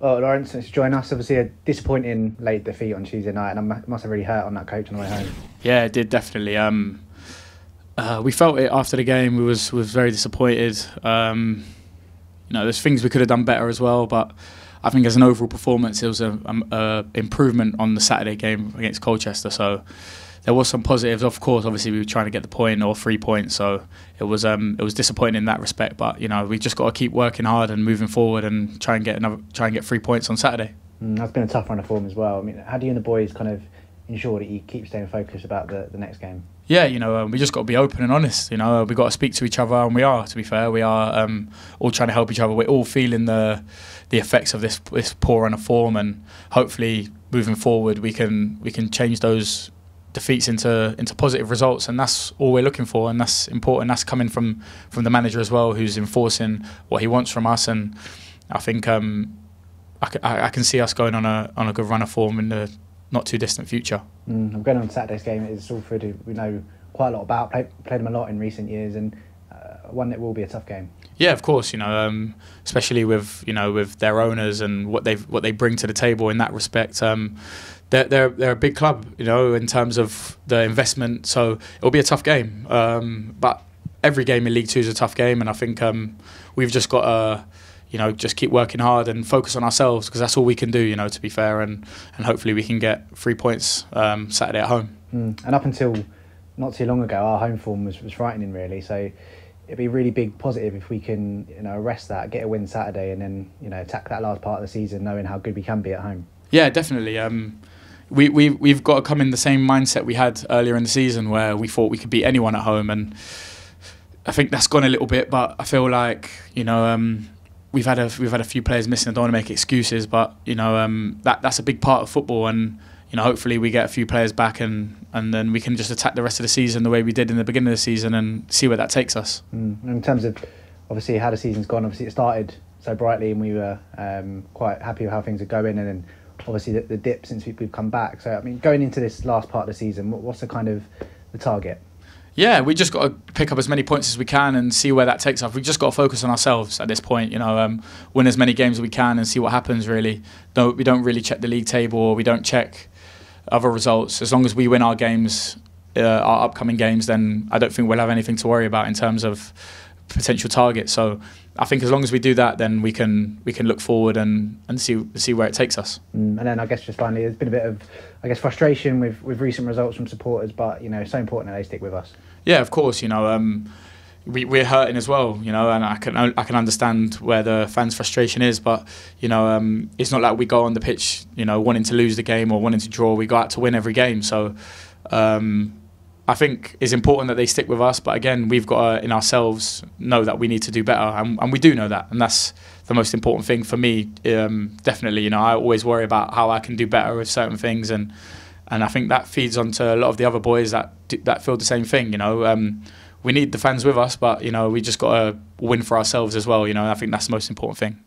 Well, Lawrence, thanks us. Obviously, a disappointing late defeat on Tuesday night, and I must have really hurt on that coach on the way home. Yeah, it did definitely. Um, uh, we felt it after the game. We was was very disappointed. Um, you know, there's things we could have done better as well, but I think as an overall performance, it was a, a, a improvement on the Saturday game against Colchester. So there was some positives. Of course, obviously we were trying to get the point or three points, so it was um, it was disappointing in that respect. But you know, we just got to keep working hard and moving forward and try and get another try and get three points on Saturday. Mm, that's been a tough run of form as well. I mean, how do you and the boys kind of ensure that you keep staying focused about the, the next game? Yeah, you know, um, we just got to be open and honest. You know, we got to speak to each other, and we are. To be fair, we are um, all trying to help each other. We're all feeling the the effects of this this poor run of form, and hopefully, moving forward, we can we can change those defeats into into positive results, and that's all we're looking for, and that's important. That's coming from from the manager as well, who's enforcing what he wants from us, and I think um, I, I, can see us going on a on a good run of form in the not too distant future. Mm, I'm going on Saturday's game. It's Salford, we know quite a lot about, played, played them a lot in recent years, and uh, one that will be a tough game. Yeah, of course. You know, um, especially with you know with their owners and what they what they bring to the table in that respect. Um, they're, they're they're a big club, you know, in terms of the investment. So it'll be a tough game. Um, but every game in League Two is a tough game, and I think um, we've just got to, you know, just keep working hard and focus on ourselves because that's all we can do, you know, to be fair, and and hopefully we can get three points um, Saturday at home. Mm. And up until not too long ago, our home form was was frightening, really. So it'd be really big positive if we can, you know, arrest that, get a win Saturday, and then you know attack that last part of the season, knowing how good we can be at home. Yeah, definitely. Um, we, we, we've got to come in the same mindset we had earlier in the season where we thought we could beat anyone at home. And I think that's gone a little bit, but I feel like, you know, um, we've had a we've had a few players missing. I don't want to make excuses, but you know um, that that's a big part of football, and you know hopefully we get a few players back, and and then we can just attack the rest of the season the way we did in the beginning of the season, and see where that takes us. Mm. In terms of obviously how the season's gone, obviously it started so brightly, and we were um, quite happy with how things are going, and then obviously the, the dip since we, have come back. So I mean, going into this last part of the season, what's the kind of the target? Yeah, we just got to pick up as many points as we can and see where that takes us. We've just got to focus on ourselves at this point. You know, um, win as many games as we can and see what happens. Really, don't we don't really check the league table or we don't check other results. As long as we win our games, uh, our upcoming games, then I don't think we'll have anything to worry about in terms of potential targets. So I think as long as we do that, then we can we can look forward and, and see see where it takes us. Mm, and then I guess just finally, there's been a bit of I guess frustration with, with recent results from supporters, but you know, it's so important that they stick with us. Yeah, of course. You know, um, we we're hurting as well. You know, and I can I can understand where the fans' frustration is, but you know, um, it's not like we go on the pitch, you know, wanting to lose the game or wanting to draw. We go out to win every game. So. Um, I think it's important that they stick with us. But again, we've got to, in ourselves, know that we need to do better, and, and we do know that, and that's the most important thing for me. Um, definitely, you know, I always worry about how I can do better with certain things, and and I think that feeds onto a lot of the other boys that that feel the same thing. You know, um, we need the fans with us, but you know, we just got to win for ourselves as well. You know, I think that's the most important thing.